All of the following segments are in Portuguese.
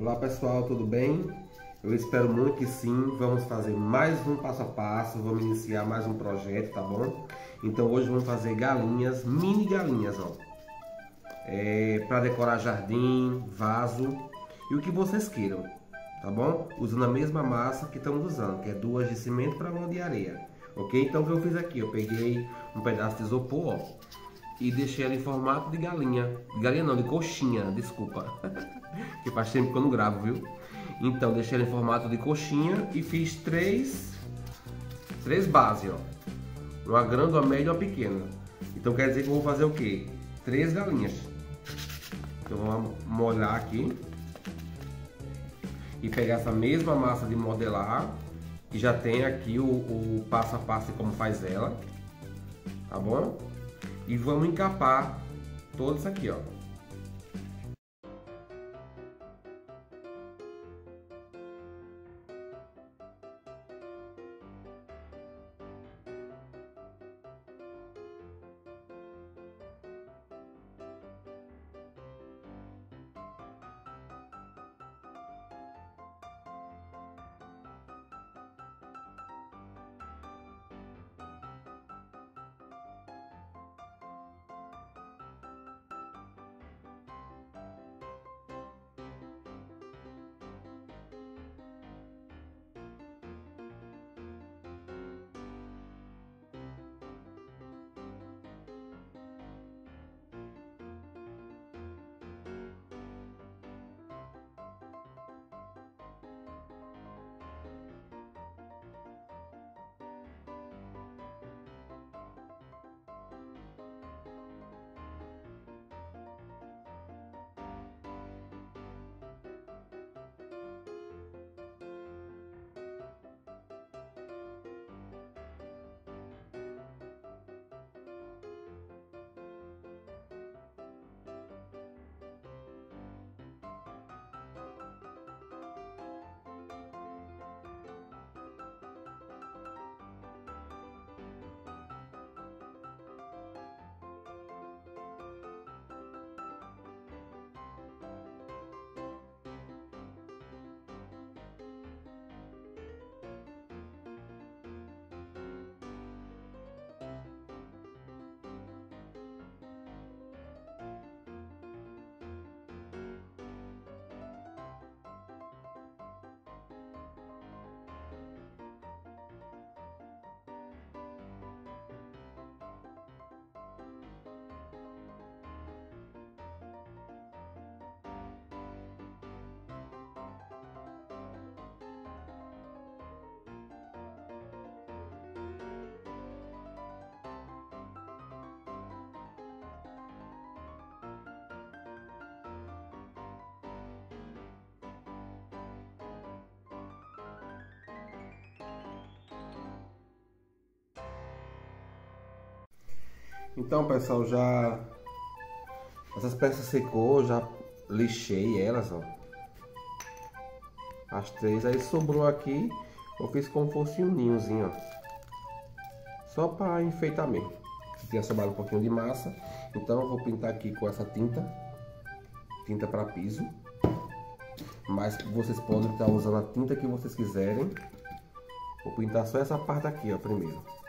Olá pessoal, tudo bem? Eu espero muito que sim. Vamos fazer mais um passo a passo, vamos iniciar mais um projeto, tá bom? Então hoje vamos fazer galinhas, mini galinhas, ó. É, para decorar jardim, vaso e o que vocês queiram, tá bom? Usando a mesma massa que estamos usando, que é duas de cimento para uma de areia, ok? Então o que eu fiz aqui? Eu peguei um pedaço de isopor, ó, e deixei ela em formato de galinha. De galinha não, de coxinha, desculpa. que faz tempo que eu não gravo, viu? Então deixei ela em formato de coxinha e fiz três, três bases, ó. Uma grande, uma média e uma pequena. Então quer dizer que eu vou fazer o quê? Três galinhas. Então vamos molhar aqui. E pegar essa mesma massa de modelar. Que já tem aqui o, o passo a passo de como faz ela. Tá bom? E vamos encapar todos aqui, ó. Então, pessoal, já essas peças secou, já lixei elas, ó. As três, aí sobrou aqui, eu fiz como fosse um ninhozinho, ó. Só para enfeitar mesmo. Tinha sobrado um pouquinho de massa, então eu vou pintar aqui com essa tinta, tinta para piso. Mas vocês podem estar usando a tinta que vocês quiserem. Vou pintar só essa parte aqui, ó, primeiro.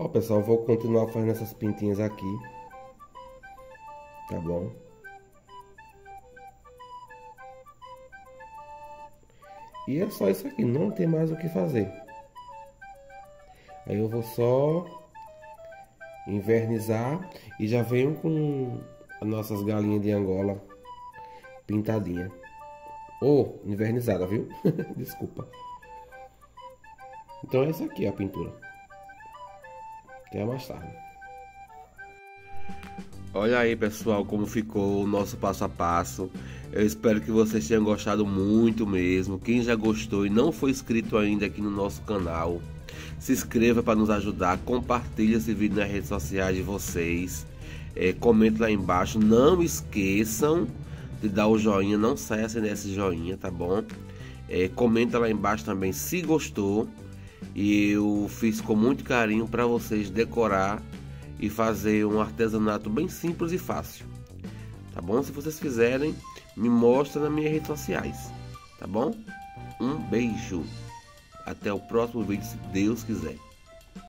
Ó, pessoal, vou continuar fazendo essas pintinhas aqui. Tá bom? E é só isso aqui, não tem mais o que fazer. Aí eu vou só invernizar e já venho com as nossas galinhas de Angola pintadinha. Ou oh, invernizada, viu? Desculpa. Então essa aqui é a pintura. Até mais tarde. Olha aí pessoal como ficou o nosso passo a passo. Eu espero que vocês tenham gostado muito mesmo. Quem já gostou e não foi inscrito ainda aqui no nosso canal, se inscreva para nos ajudar. Compartilhe esse vídeo nas redes sociais de vocês. É, comente lá embaixo. Não esqueçam de dar o joinha. Não saia sem esse joinha, tá bom? É, comenta lá embaixo também se gostou e eu fiz com muito carinho para vocês decorar e fazer um artesanato bem simples e fácil. Tá bom? Se vocês fizerem, me mostra nas minhas redes sociais. Tá bom? Um beijo. Até o próximo vídeo, se Deus quiser.